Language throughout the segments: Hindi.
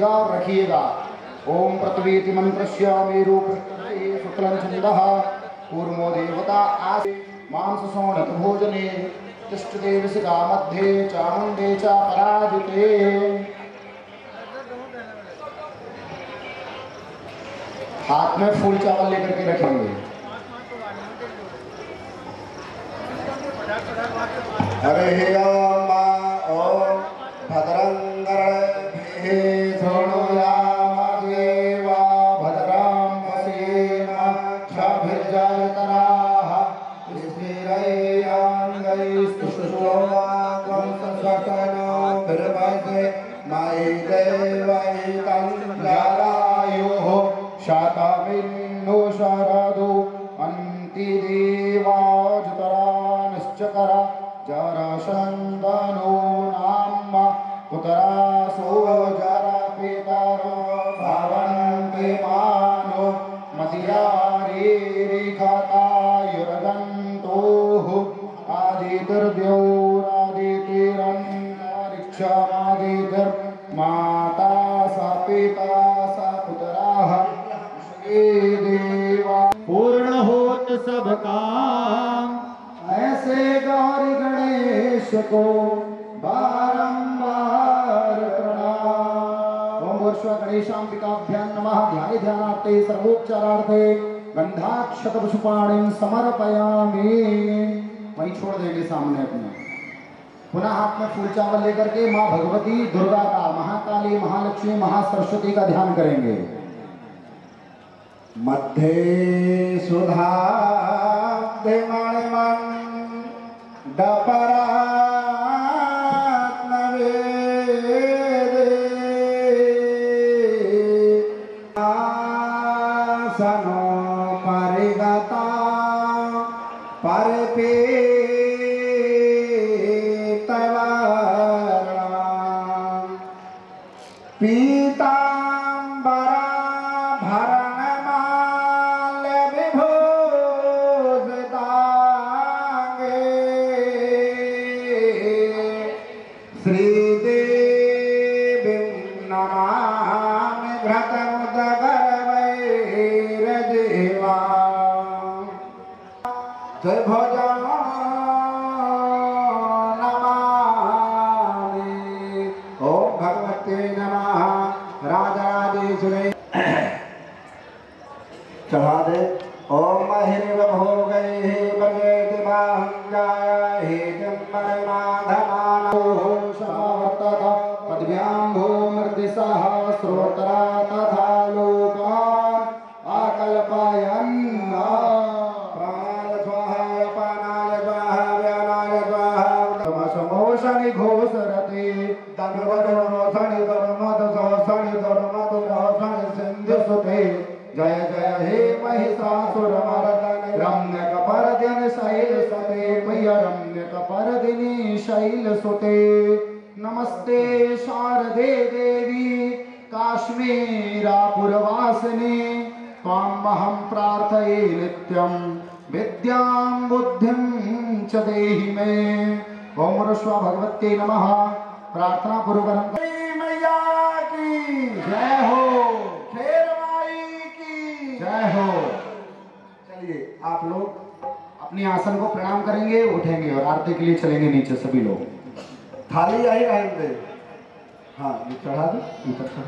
लीजिएगा और रखिएगा। ओम पृथ्वीति मंत्रस्य मेरु शुक्लं छन्दः। कूर्मो देवता आस मांस सोणत भोजने। तिष्ठते विसिका मध्ये चामुण्डे च पराजिते। हाथ में फूल चावल लेकर के रखेंगे। हरे राम पुष्पाणिं समर्पयामि। वहीं छोड़ देंगे सामने अपने। पुनः हाथ में फूल चावल लेकर के माँ भगवती, दुर्गा का, महाकाली, महालक्ष्मी, महासरस्वती का ध्यान करेंगे। सुधा सुधाब्धे मणिमन् Ganga. शैलसुते नमस्ते शारदे देवी, काश्मीरापुरवासिनी। त्वामहं प्रार्थये नित्यं विद्यां बुद्धिं च देहि मे। ओम ऋष्वा भगवते नमः। प्रार्थना पूर्वक मैया की जय हो। शेरवाई की जय हो। चलिए, आप लोग अपने आसन को प्रणाम करेंगे, उठेंगे और आरती के लिए चलेंगे नीचे सभी लोग। थाली आई रहेंगे हाँ ये चढ़ा दो चढ़ा।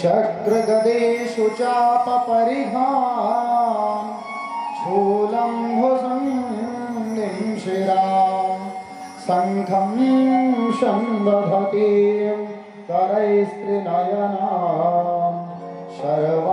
चक्रगदेषु चापपरिहां शूलं भुसन्निं शिरां शङ्खं शन्दधतीं करैस्त्रिनयनां शर्वाङ्गभूषावृता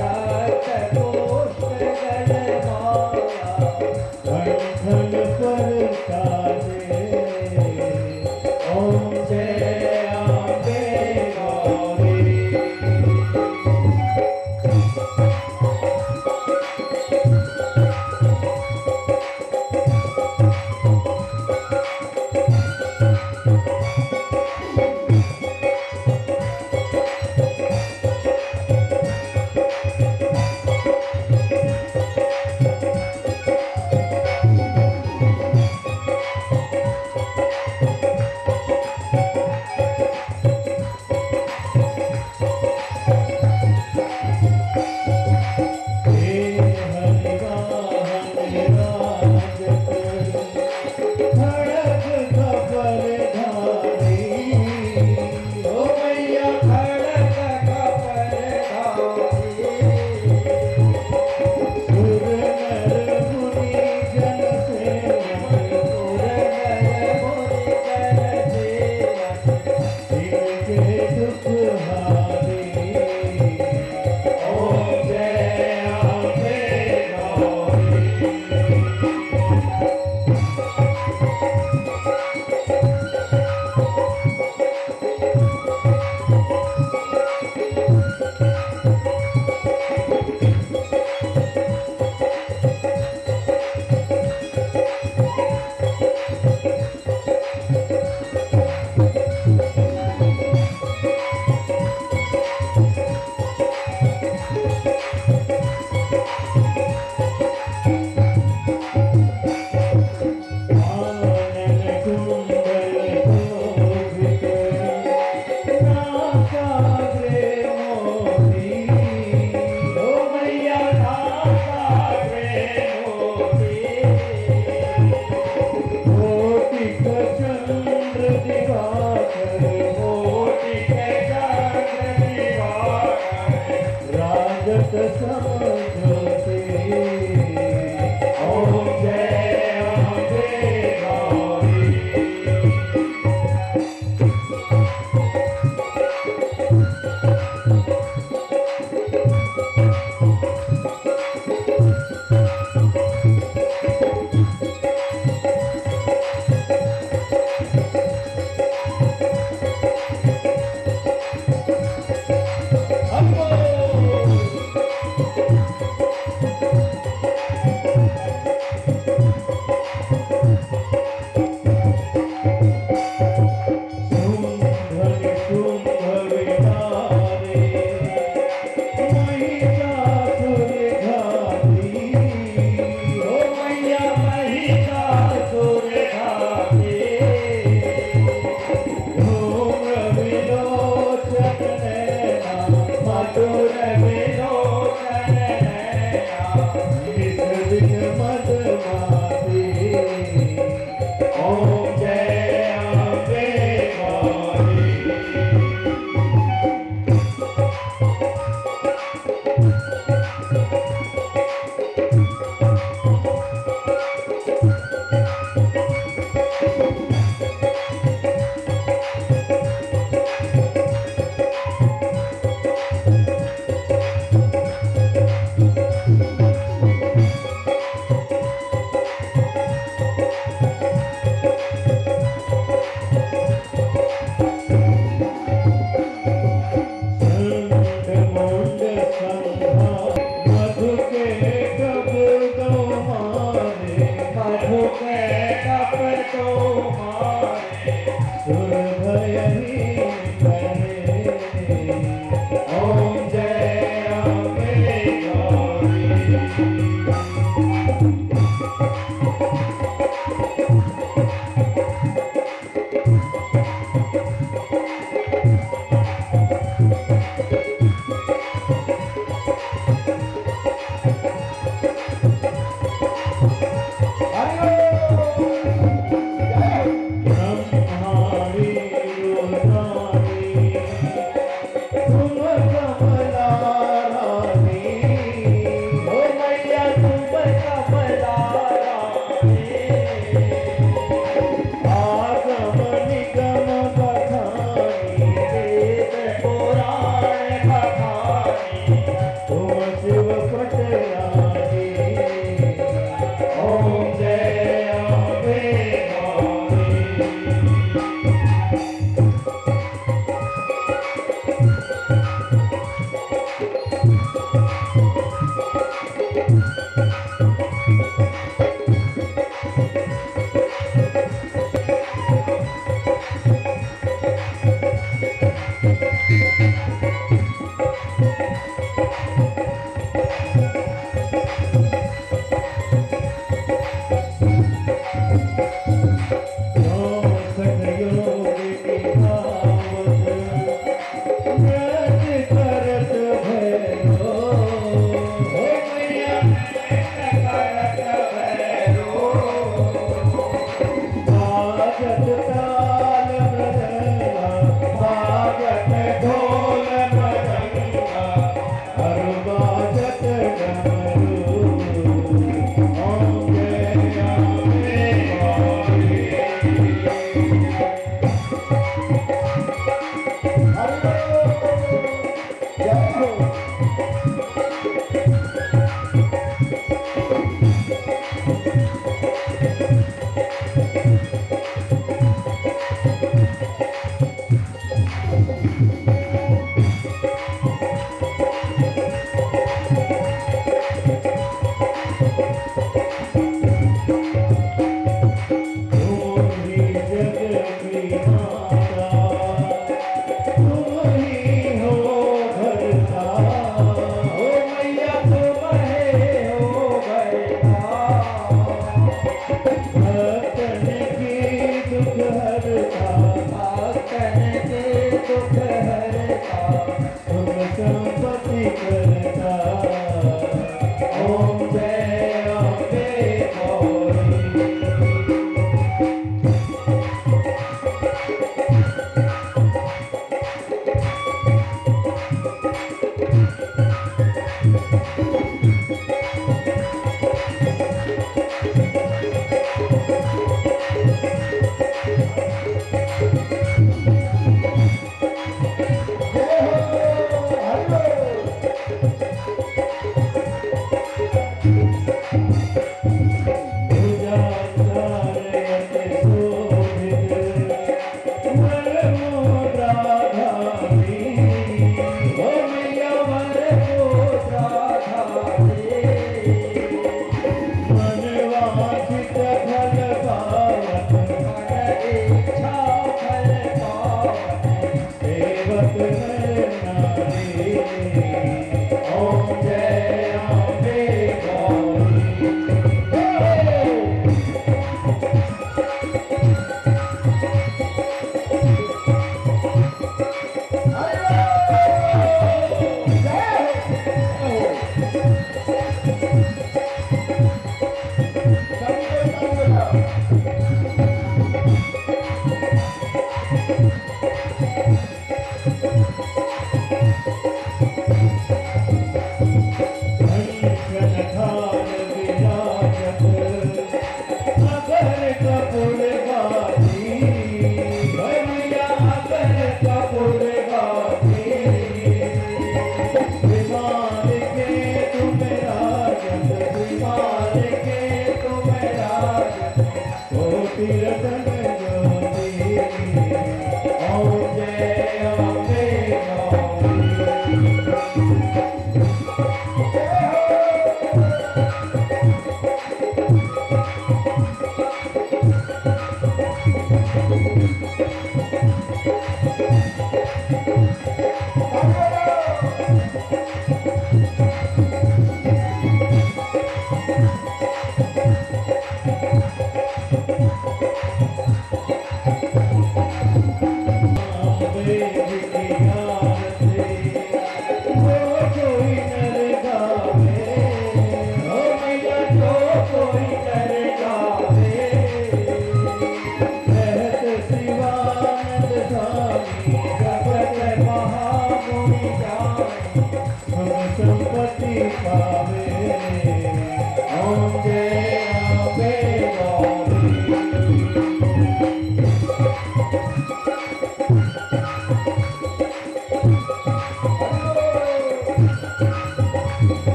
God.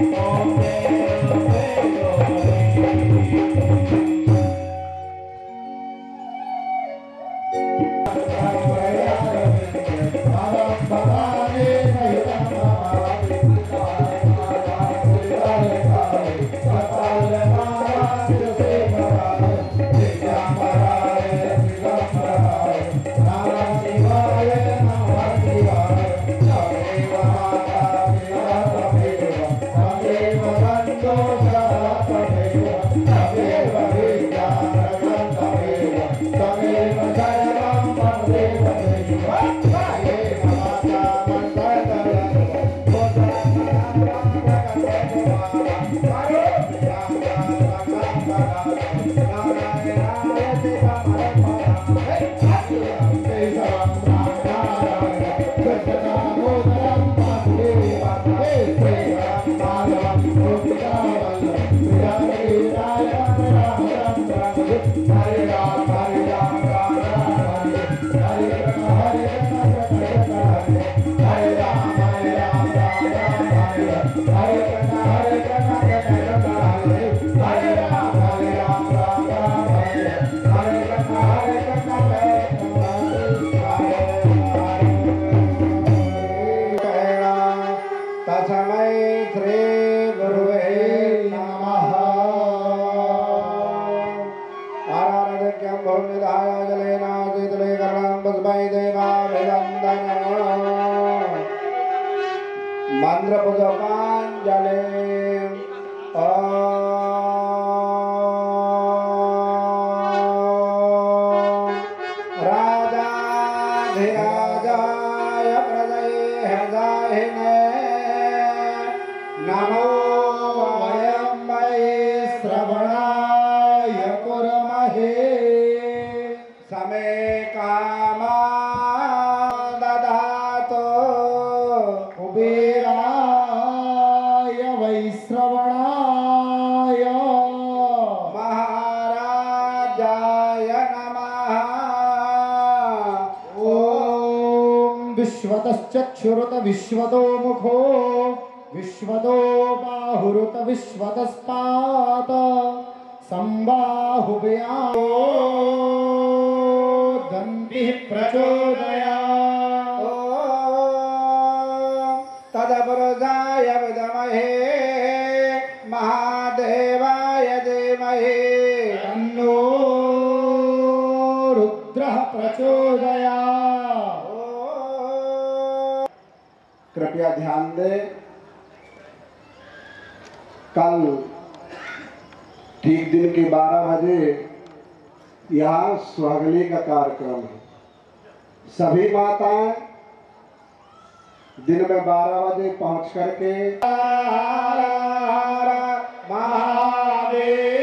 all day. Hare बाहुरुत विश्वतस्पात संबाहुभया दन्ति प्रचोदया तदवरदाय विदमहे महादेवाय देमहे तन्नो रुद्रः प्रचोदया कृपया ध्यान दें। कल ठीक दिन के 12 बजे यहाँ स्वागली का कार्यक्रम है। सभी माताएँ, दिन में 12 बजे पहुँच करके महादेव।